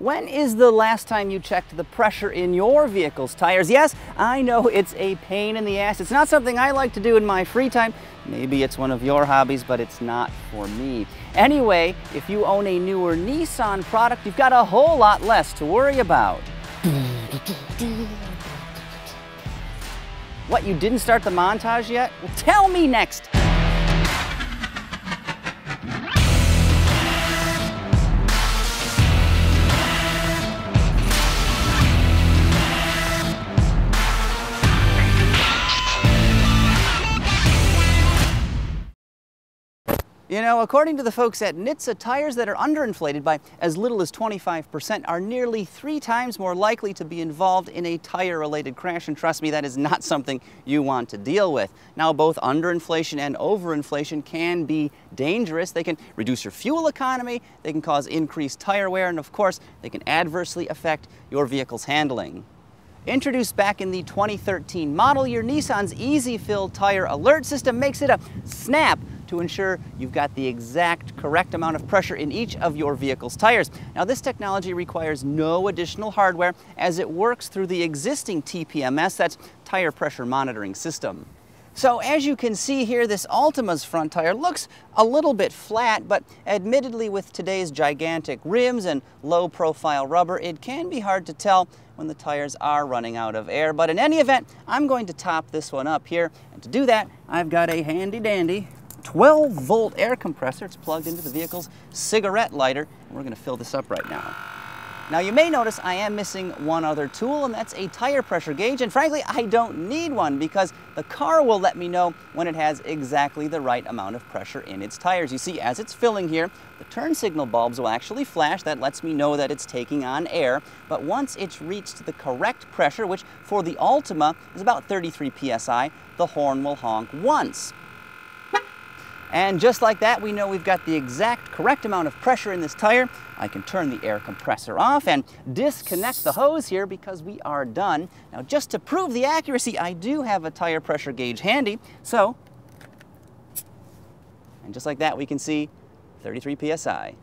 When is the last time you checked the pressure in your vehicle's tires? Yes, I know it's a pain in the ass. It's not something I like to do in my free time. Maybe it's one of your hobbies, but it's not for me. Anyway, if you own a newer Nissan product, you've got a whole lot less to worry about. What, you didn't start the montage yet? Well, tell me next. You know, according to the folks at NHTSA, tires that are underinflated by as little as 25% are nearly three times more likely to be involved in a tire-related crash, and trust me, that is not something you want to deal with. Now, both underinflation and overinflation can be dangerous. They can reduce your fuel economy, they can cause increased tire wear, and of course, they can adversely affect your vehicle's handling. Introduced back in the 2013 model year, Nissan's Easy Fill Tire Alert System makes it a snap to ensure you've got the exact correct amount of pressure in each of your vehicle's tires. Now this technology requires no additional hardware as it works through the existing TPMS, that's tire pressure monitoring system. So as you can see here, this Altima's front tire looks a little bit flat, but admittedly with today's gigantic rims and low profile rubber, it can be hard to tell when the tires are running out of air. But in any event, I'm going to top this one up here. And to do that, I've got a handy dandy 12 volt air compressor. It's plugged into the vehicle's cigarette lighter. And we're going to fill this up right now. Now you may notice I am missing one other tool and that's a tire pressure gauge and frankly I don't need one because the car will let me know when it has exactly the right amount of pressure in its tires. You see as it's filling here the turn signal bulbs will actually flash that lets me know that it's taking on air but once it's reached the correct pressure which for the Altima is about 33 psi the horn will honk once. And just like that, we know we've got the exact correct amount of pressure in this tire. I can turn the air compressor off and disconnect the hose here because we are done. Now, just to prove the accuracy, I do have a tire pressure gauge handy. So, and just like that, we can see 33 PSI.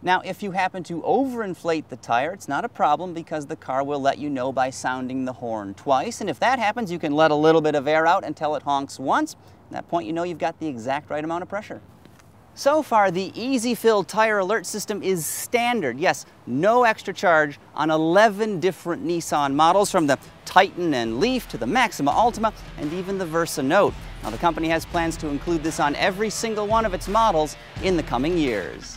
Now, if you happen to overinflate the tire, it's not a problem because the car will let you know by sounding the horn twice. And if that happens, you can let a little bit of air out until it honks once. At that point, you know you've got the exact right amount of pressure. So far, the Easy Fill tire alert system is standard. Yes, no extra charge on 11 different Nissan models from the Titan and Leaf to the Maxima Altima and even the Versa Note. Now, the company has plans to include this on every single one of its models in the coming years.